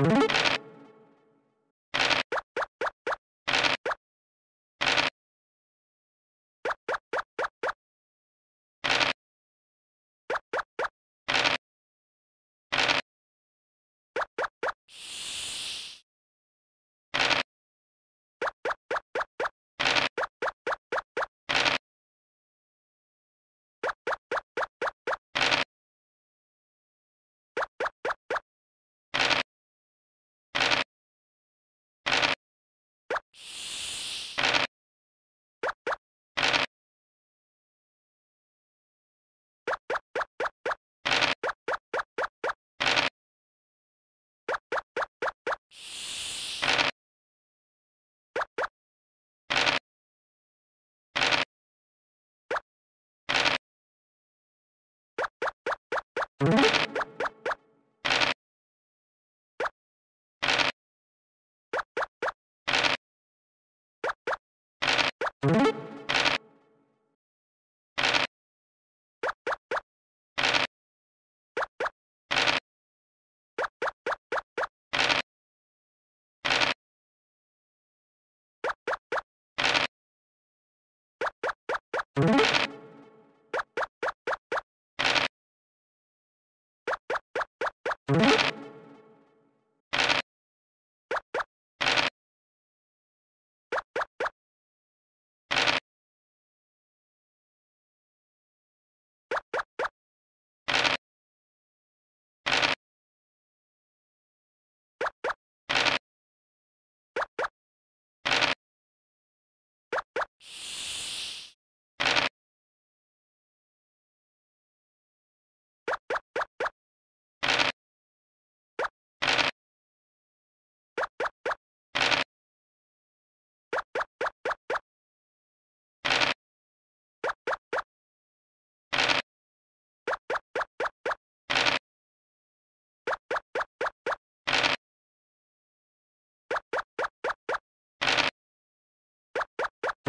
you.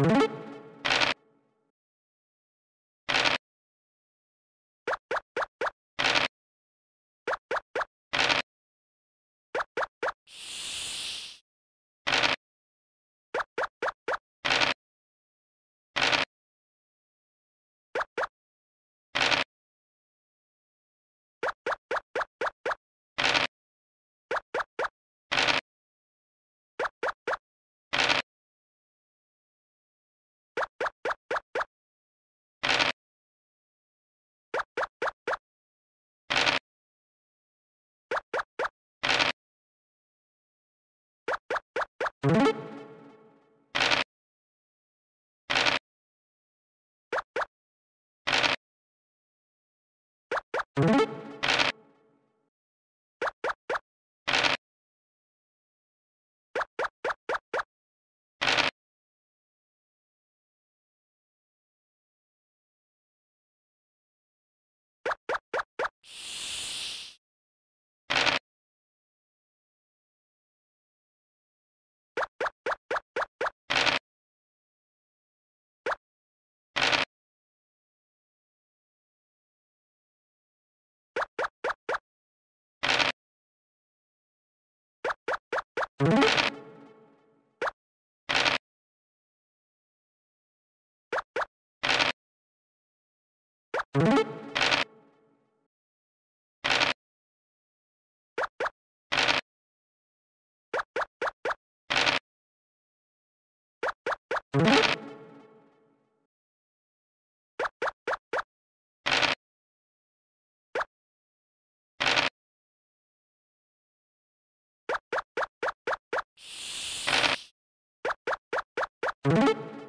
you. you you. thank you.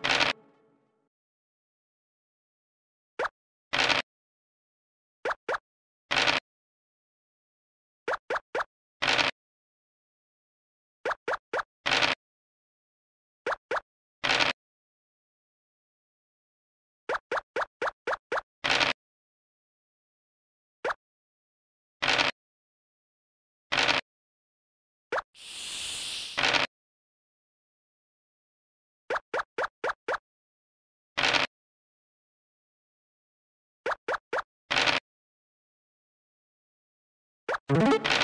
you.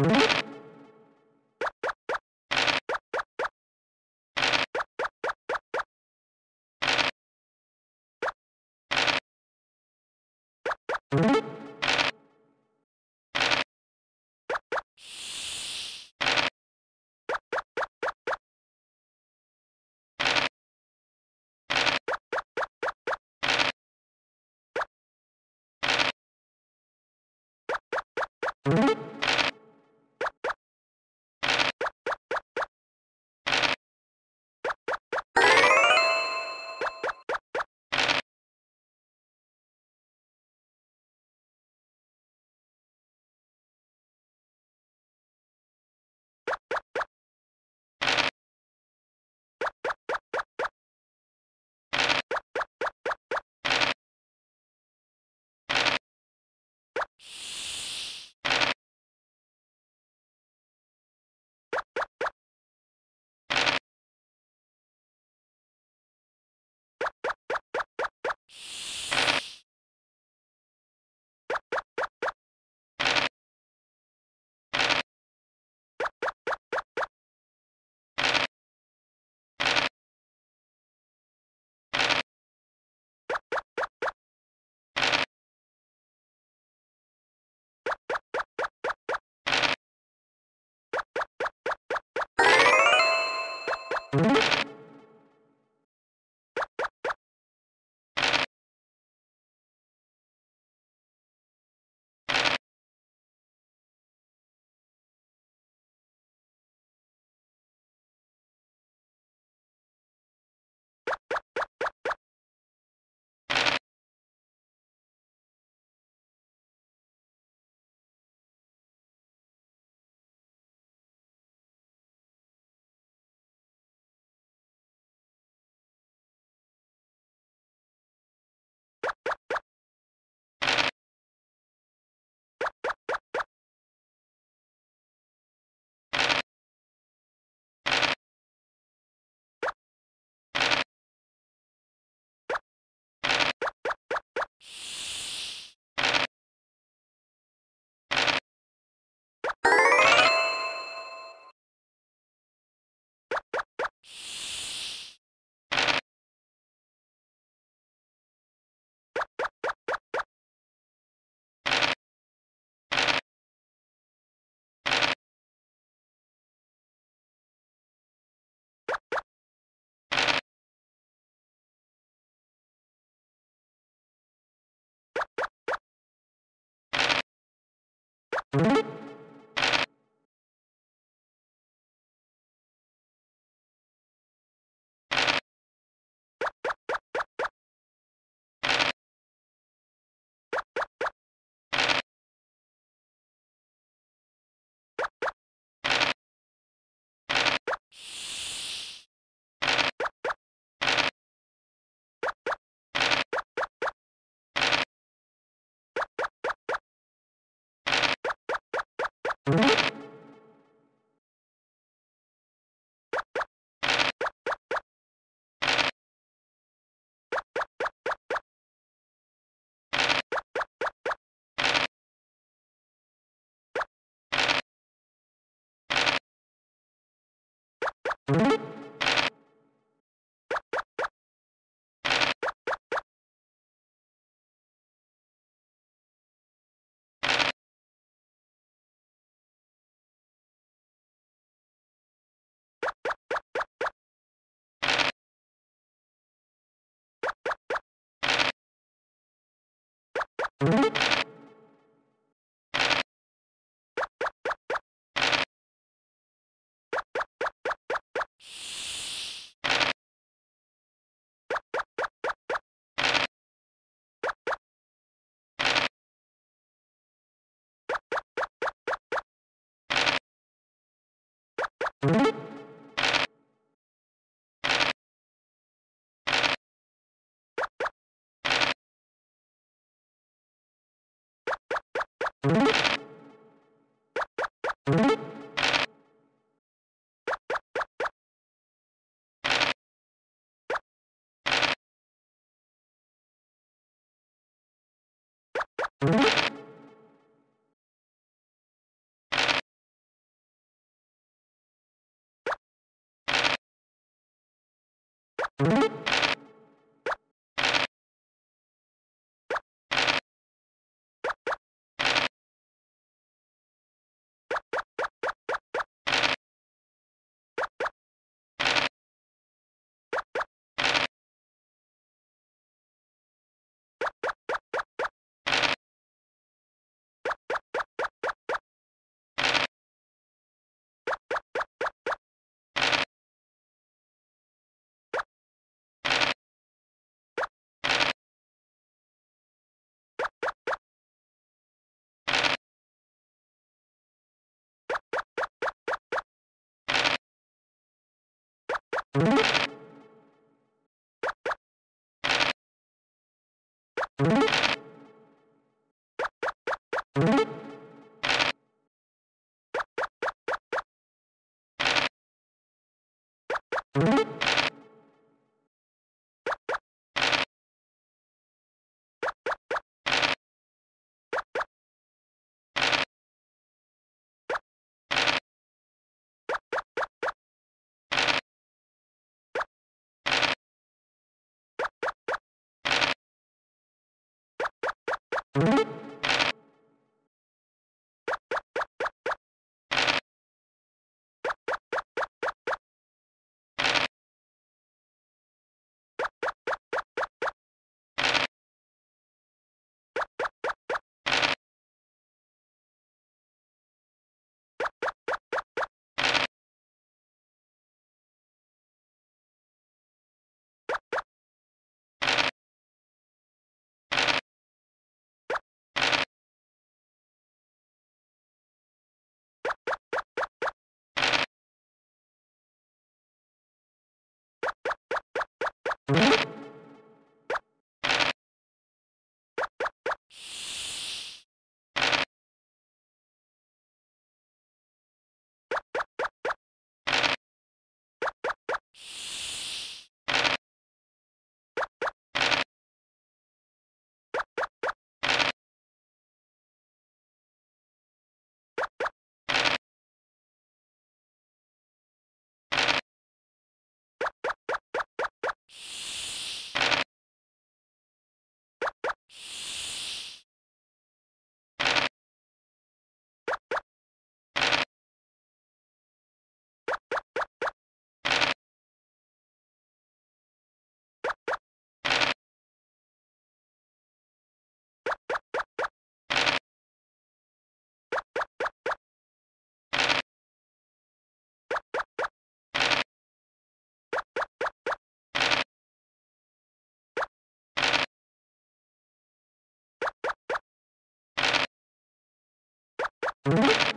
You you. you. you. you you you. you you.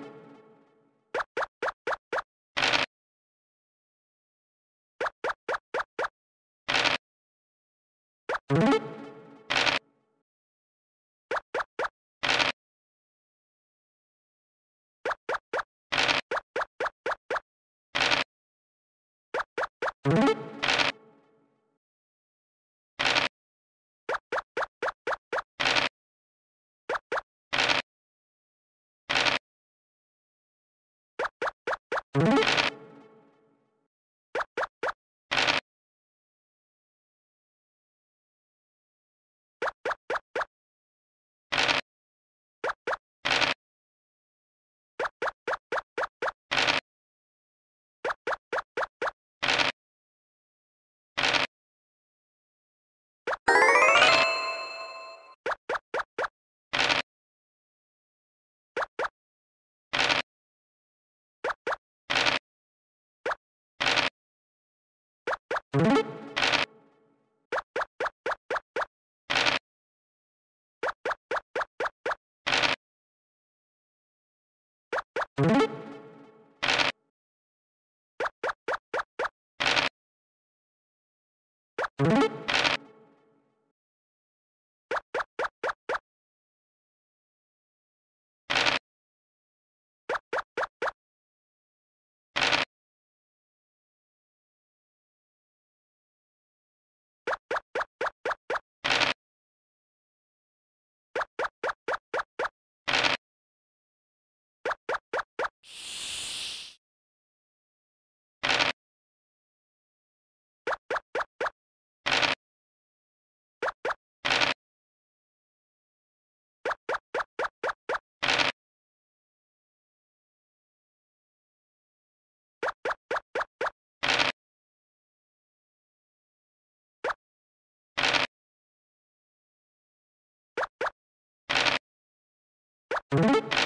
you.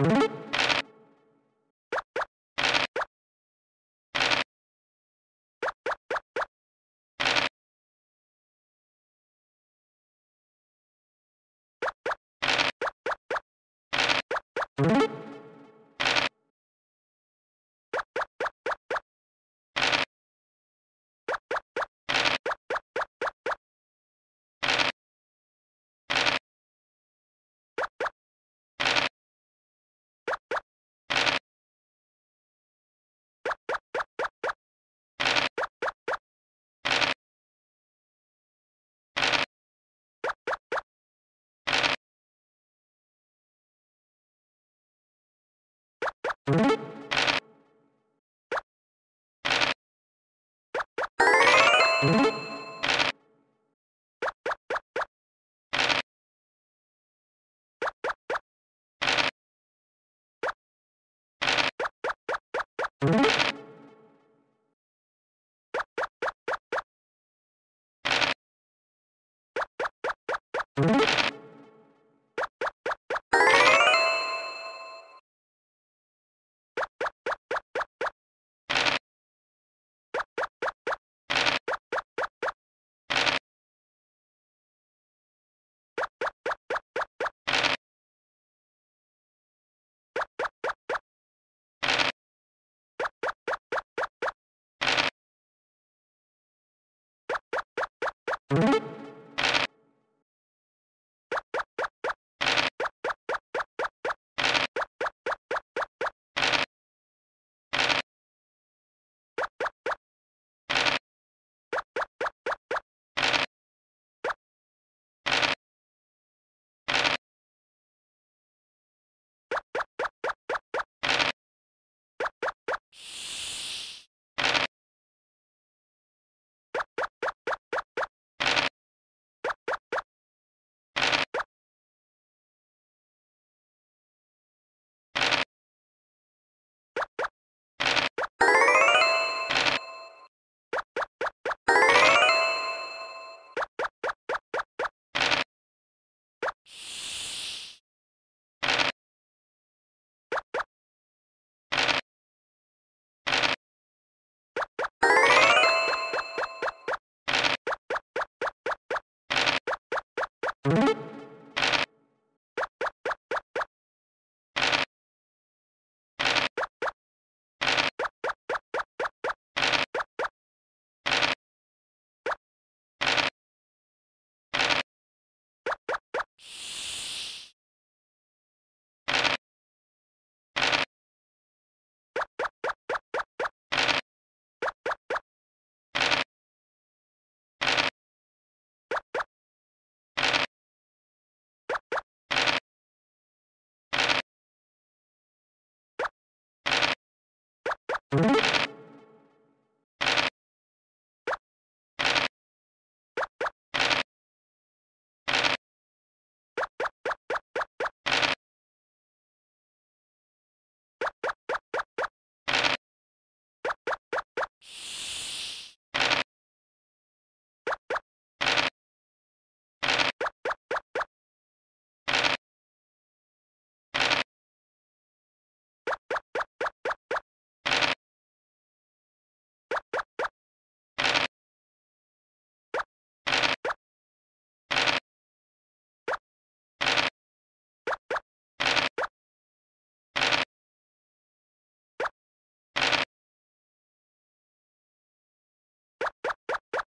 you. you. you.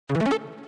you.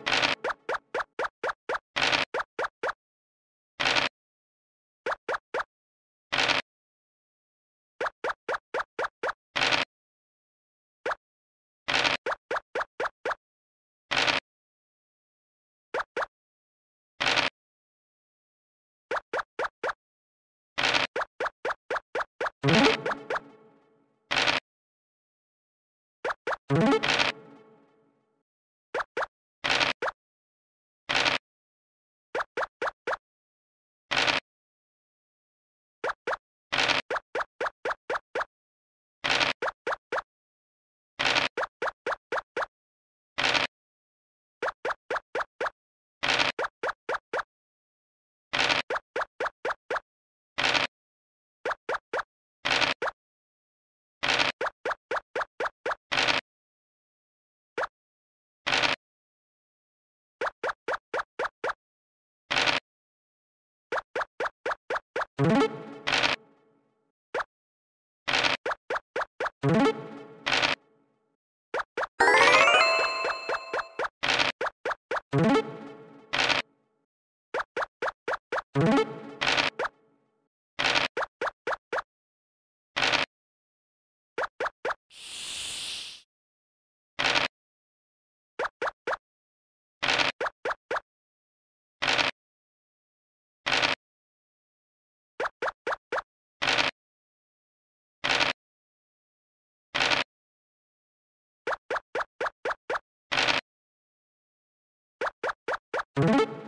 You